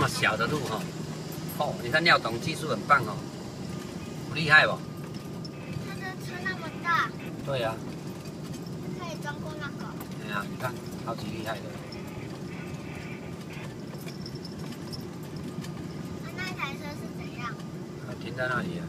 么小的路哈、哦，你看尿董技术很棒哦，厉害不？它的车那么大，对呀、可以装过那个。哎呀，你看，超级厉害的。那台车是怎样？停在那里啊。